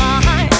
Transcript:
mind.